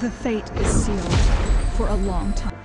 The fate is sealed for a long time.